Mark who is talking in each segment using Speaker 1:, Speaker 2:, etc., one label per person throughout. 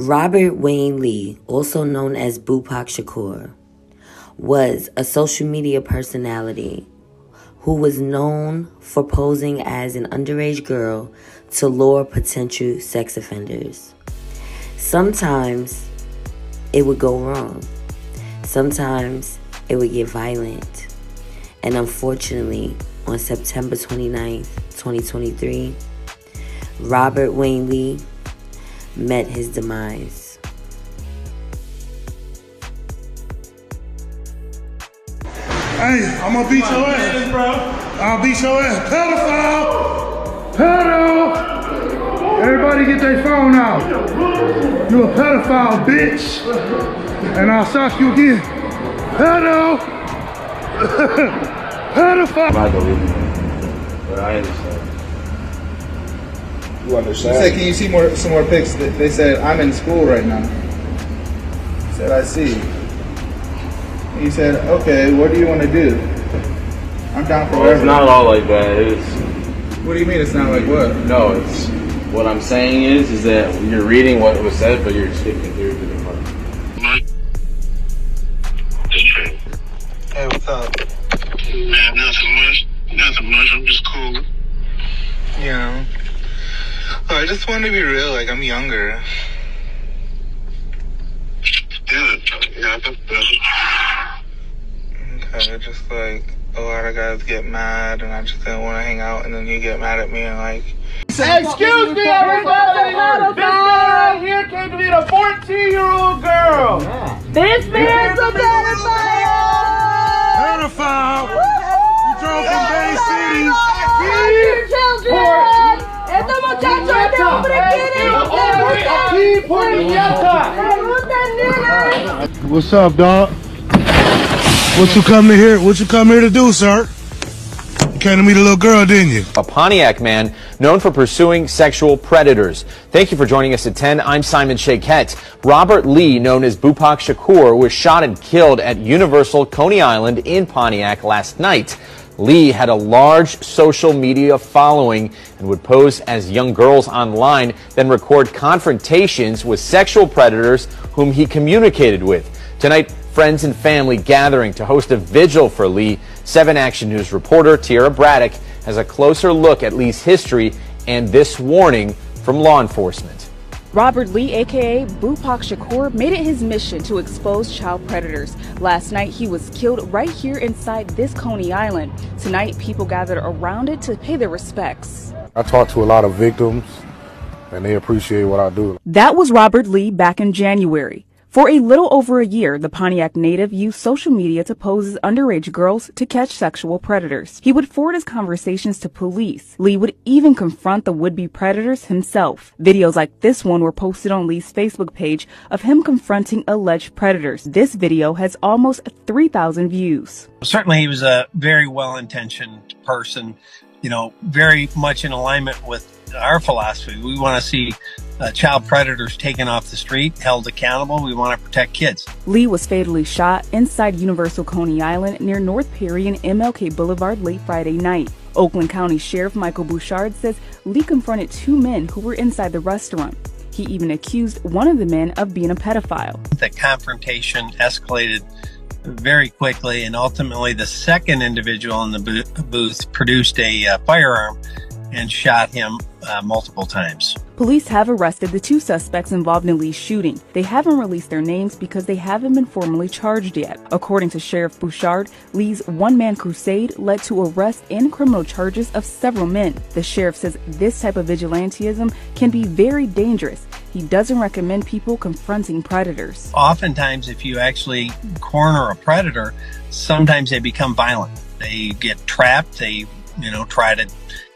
Speaker 1: Robert Wayne Lee, also known as Boopac Shakur, was a social media personality who was known for posing as an underage girl to lure potential sex offenders. Sometimes it would go wrong. Sometimes it would get violent. And unfortunately, on September 29th, 2023, Robert Wayne Lee met his demise.
Speaker 2: Hey, I'm gonna beat your ass. bro. I'll beat your ass. Pedophile! Pedo! Everybody get their phone out. You a pedophile, bitch. And I'll sock you again. Pedo! pedophile!
Speaker 3: I believe you, but I understand.
Speaker 4: You understand? He said, can you see more some more pics? They they said, I'm in school right now. He said, I see. He said, okay, what do you want to do? I'm down for
Speaker 3: Well, it's
Speaker 4: whatever.
Speaker 3: not all like that. It's
Speaker 4: What do you mean it's not like what?
Speaker 3: no. It's what I'm saying is is that you're reading what was said, but you're skipping through to the part.
Speaker 4: Hey, what's up?
Speaker 5: Man, nothing much. Nothing much. I'm just cool.
Speaker 4: Yeah. I just want to be real, like I'm younger.
Speaker 5: Yeah, yeah, that's better.
Speaker 4: Okay, just like a lot of guys get mad and I just didn't want to hang out and then you get mad at me and like
Speaker 6: Excuse me, everybody! This man right here came to meet a 14 year old girl!
Speaker 7: This man's a pedophile!
Speaker 2: Pedophile! What's up, dog? What you come to here? What you come here to do, sir? You came to meet a little girl, didn't you?
Speaker 8: a Pontiac man known for pursuing sexual predators. Thank you for joining us at 10. I'm Simon Shaquette. Robert Lee, known as Boopac Shakur, was shot and killed at Universal Coney Island in Pontiac last night. Lee had a large social media following and would pose as young girls online, then record confrontations with sexual predators whom he communicated with. Tonight, friends and family gathering to host a vigil for Lee. 7 Action News reporter Tiara Braddock has a closer look at Lee's history and this warning from law enforcement.
Speaker 9: Robert Lee, aka Boopac Shakur, made it his mission to expose child predators. Last night, he was killed right here inside this Coney Island. Tonight, people gathered around it to pay their respects.
Speaker 10: I talk to a lot of victims, and they appreciate what I do.
Speaker 9: That was Robert Lee back in January. For a little over a year, the Pontiac native used social media to pose as underage girls to catch sexual predators. He would forward his conversations to police. Lee would even confront the would-be predators himself. Videos like this one were posted on Lee's Facebook page of him confronting alleged predators. This video has almost 3,000 views.
Speaker 11: certainly he was a very well-intentioned person you know very much in alignment with our philosophy we want to see uh, child predators taken off the street held accountable we want to protect kids
Speaker 9: Lee was fatally shot inside Universal Coney Island near North Perry and MLK Boulevard late Friday night. Oakland County Sheriff Michael Bouchard says Lee confronted two men who were inside the restaurant. He even accused one of the men of being a pedophile.
Speaker 11: the confrontation escalated very quickly and ultimately the second individual in the booth produced a uh, firearm and shot him uh, multiple times
Speaker 9: Police have arrested the two suspects involved in Lee's shooting. They haven't released their names because they haven't been formally charged yet. According to Sheriff Bouchard, Lee's one man crusade led to arrest and criminal charges of several men. The sheriff says this type of vigilantism can be very dangerous. He doesn't recommend people confronting predators.
Speaker 11: oftentimes if you actually corner a predator sometimes they become violent they get trapped they you know try to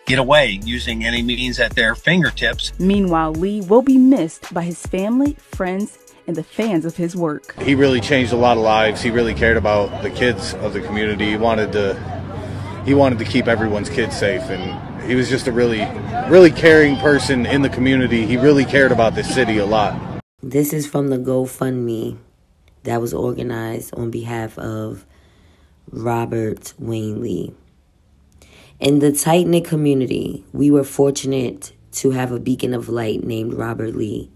Speaker 11: get away using any means at their fingertips
Speaker 9: Meanwhile, Lee will be missed by his family, friends, and the fans of his work.
Speaker 10: He really changed a lot of lives. He really cared about the kids of the community. He wanted to he wanted to keep everyone's kids safe and he was just a really really caring person in the community. He really cared about this city a lot.
Speaker 1: This is from the GoFundMe that was organized on behalf of Robert Wayne Lee. In the tight knit community, we were fortunate to have a beacon of light named Robert Lee,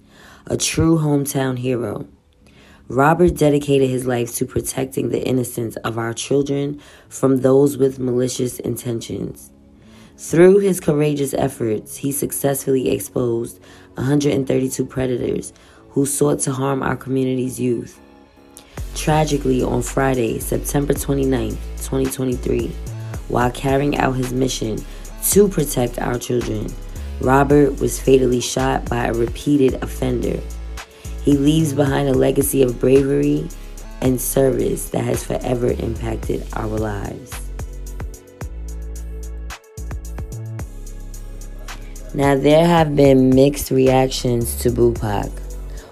Speaker 1: a true hometown hero. Robert dedicated his life to protecting the innocence of our children from those with malicious intentions. Through his courageous efforts, he successfully exposed 132 predators who sought to harm our community's youth. Tragically, on Friday, September 29, 2023, while carrying out his mission to protect our children, Robert was fatally shot by a repeated offender. He leaves behind a legacy of bravery and service that has forever impacted our lives. Now, there have been mixed reactions to Boopac.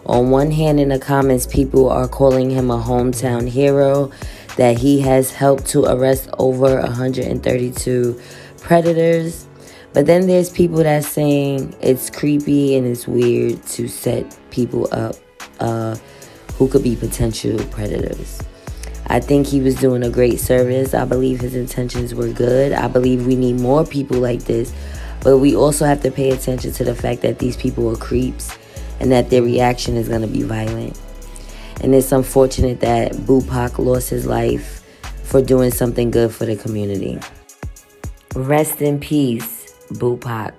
Speaker 1: On one hand, in the comments, people are calling him a hometown hero, that he has helped to arrest over 132 predators. But then there's people that's saying it's creepy and it's weird to set people up uh, who could be potential predators. I think he was doing a great service. I believe his intentions were good. I believe we need more people like this. But we also have to pay attention to the fact that these people are creeps and that their reaction is going to be violent. And it's unfortunate that Boopac lost his life for doing something good for the community. Rest in peace, Boopac.